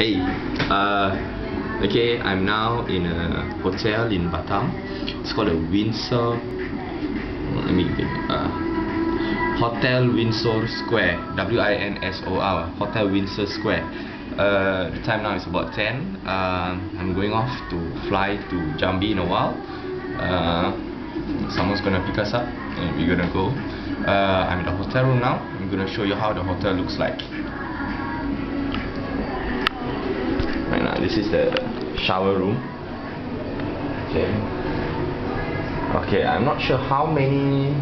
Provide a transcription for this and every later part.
Hey, uh, okay, I'm now in a hotel in Batam. It's called a Windsor. Let me uh, Hotel Windsor Square. W I N S O R. Hotel Windsor Square. Uh, the time now is about 10. Uh, I'm going off to fly to Jambi in a while. Uh, someone's gonna pick us up and we're gonna go. Uh, I'm in the hotel room now. I'm gonna show you how the hotel looks like. This is the shower room. Okay. Okay, I'm not sure how many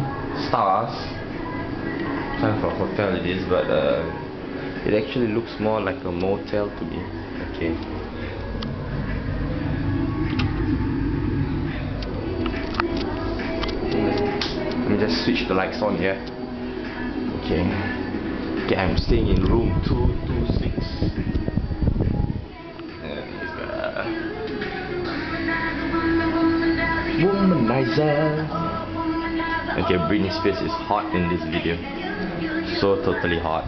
stars kind of hotel it is, but uh, it actually looks more like a motel to me. Okay. Let me just switch the lights on here. Okay. Okay, I'm staying in room 226. Okay, Britney Spears is hot in this video. So totally hot.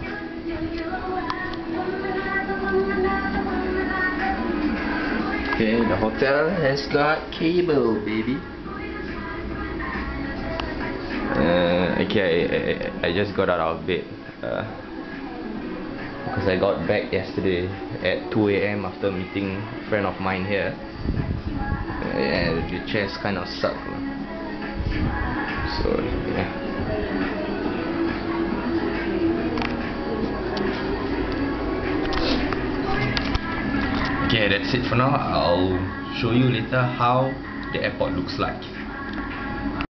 Okay, the hotel has got cable, baby. Uh, okay, I, I, I just got out of bed uh, because I got back yesterday at 2 a.m. after meeting a friend of mine here. Yeah, the chairs kind of suck. lah. So yeah. Okay, that's it for now. I'll show you later how the airport looks like.